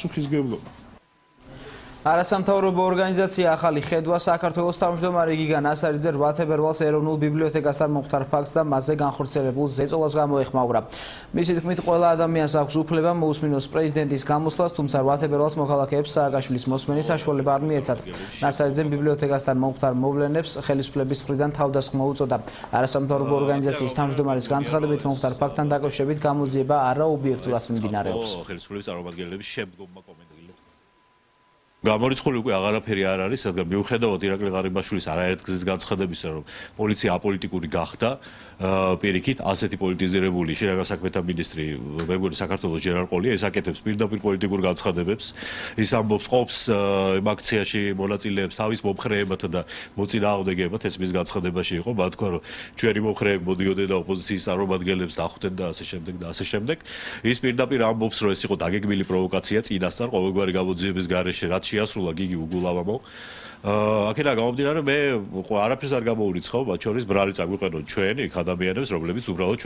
პასუხისგებლობა არასამთავრობო ორგანიზაცია ახალი ხედვა საქართველოს თავმჯდომარე გიგან ასარიძე 8 თებერვალს ეროვნულ ბიბლიოთეკასთან მომხდარ ფაქტს და მასზე განხორციელებულ ზეწოლას გამოეხმაურა. მისი თქმით, ყველა ადამიანს აქვს უფლება მოусმინოს პრეზიდენტის გამოსვლას, თუმცა 8 თებერვალს მოქალაქეებს სააგაშვილის მოსმენის საშუალება არ მიეცათ. ასარიძემ ბიბლიოთეკასთან მომხდარ მოვლენებს ხელისუფლების მხრიდან თავდასხმა უწოდა. არასამთავრობო ორგანიზაციის თავმჯდომარის განცხადებით მომხდარ ფაქტთან დაკავშირებით გამოძიება არაობიექტურად მიმდინარეობს. ხელისუფლების წარმომადგენლების შემდგომმა კომენტარებში გამორიცხული უკვე აღარაფერი არ არის, რადგან მიუხედავად ირაკლი ღარიბაშვილის არაერთგზის განცხადებისა, რომ პოლიცია აპოლიტიკური გახდა, პირიქით ასეთი პოლიტიზირებული შინაგან საქმეთა ministri მეგობრი საქართველოს ჯერარყოლია, ეს აკეთებს პირდაპირ პოლიტიკურ განცხადებებს. ის ამბობს ყოფს იმ აქციაში მონაწილეებს თავის მომხრეებად და მოწინააღმდეგეებად, ეს მის განცხადებაში იყო, მათ თქვა, რომ ჩვენი მომხრეები მოდიოდნენ და ოპოზიციის წარმომადგენლებს დახვდნენ და ასე შემდეგ და ასე შემდეგ. ის პირდაპირ ამბობს, რომ ეს იყო დაგეგმილი პროვოკაცია წინასწარ ყოველგვარი გამოძიების გარეშე, რაც შეასრულა გიგი უგულავამო. აა აქედან გამომდინარე მე არაფერს არ გამოურიცხავ, მათ შორის ბრალი წაგვიყენოთ ჩვენ იქ ადამიანებს, რომლებიც უბრალოდ